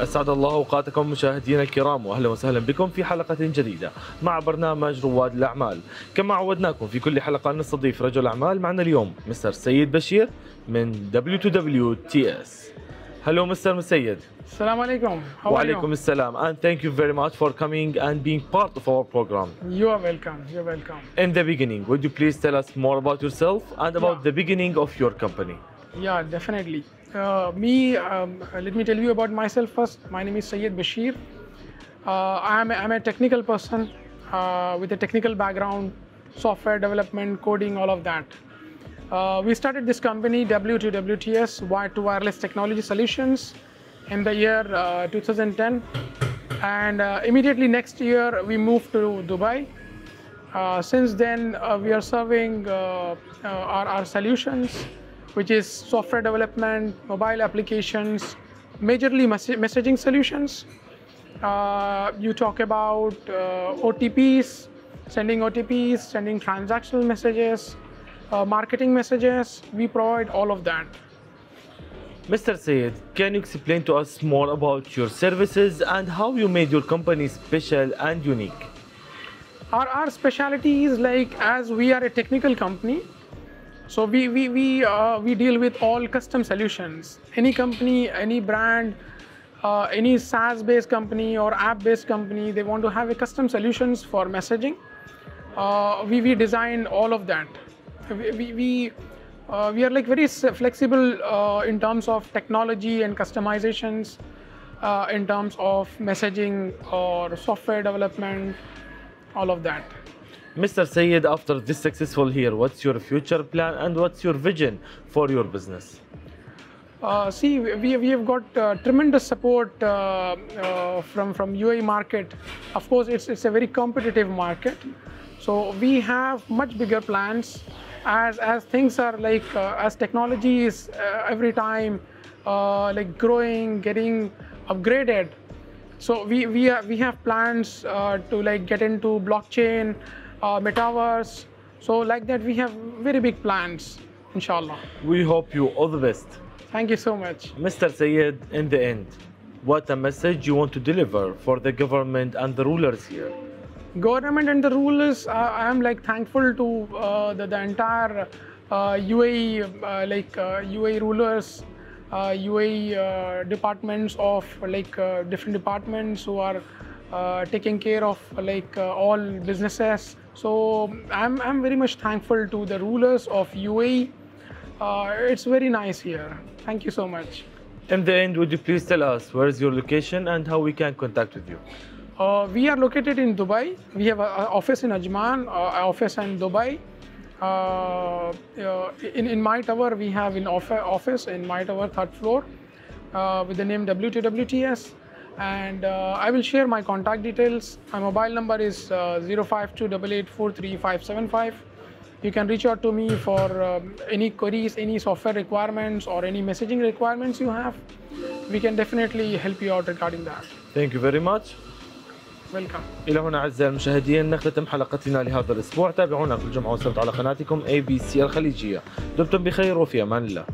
أسعد الله أوقاتكم مشاهدينا الكرام وأهلا وسهلا بكم في حلقة جديدة مع برنامج رواد الأعمال كما عودناكم في كل حلقة نستضيف رجل أعمال معنا اليوم مستر سيد بشير من W2WTS Hello Mr. Musayed Assalamu alaikum. How are وعليكم السلام and thank you very much for coming and being part of our program you? You are welcome. You're welcome. In the beginning, would you please tell us more about yourself and about Yeah. the beginning of your company? Yeah, definitely. Uh, me, um, uh, let me tell you about myself first. My name is Syed Bashir. Uh, I'm, a, I'm a technical person uh, with a technical background, software development, coding, all of that. Uh, we started this company, W2WTS, Wired to Wireless Technology Solutions, in the year uh, 2010. And immediately next year, we moved to Dubai. Since then, we are serving our, our solutions, which is software development, mobile applications, majorly mes- messaging solutions. Uh, you talk about uh, OTPs, sending OTPs, sending transactional messages, uh, marketing messages. We provide all of that. Mr. Sayed, can you explain to us more about your services and how you made your company special and unique? our, our specialty is like as we are a technical company so we we we, uh, we deal with all custom solutions. Any company any brand uh, any saas based company or app based company they want to have a custom solutions for messaging. Uh, we we design all of that. We we, we uh, we are like very flexible uh, in terms of technology and customizations uh, in terms of messaging or software development all of that Mr. Sayed, after this successful year, what's your future plan and what's your vision for your business? Uh, see, we, we have got uh, tremendous support uh, uh, from from UAE market. Of course, it's it's a very competitive market, so we have much bigger plans. As as things are like uh, as technology is uh, every time like growing, getting upgraded. So we we are, we have plans to like get into blockchain, uh, metaverse. So like that, we have very big plans, inshallah. We hope you all the best. Thank you so much. Mr. Sayed, in the end, what a message you want to deliver for the government and the rulers here? government and the rulers uh, i am like thankful to uh, the, the entire uh, uae uh, like uh, uae rulers uh, uae uh, departments of like uh, different departments who are uh, taking care of like uh, all businesses so i'm i'm very much thankful to the rulers of uae uh, it's very nice here thank you so much In the end, would you please tell us where is your location and how we can contact with you? Uh, we are located in Dubai. We have an office in Ajman, uh, an office in Dubai. Uh, uh, in, in my tower, we have an office in my tower, third floor, uh, with the name W2WTS And uh, I will share my contact details. My mobile number is uh, 05288435575. You can reach out to me for um, any queries, any software requirements, or any messaging requirements you have. We can definitely help you out regarding that. Thank you very much. Welcome. إلى هنا أعزائي المشاهدين نختتم حلقتنا لهذا الأسبوع تابعونا كل جمعة وسبت على قناتكم ABC الخليجية دمتم بخير وفي أمان الله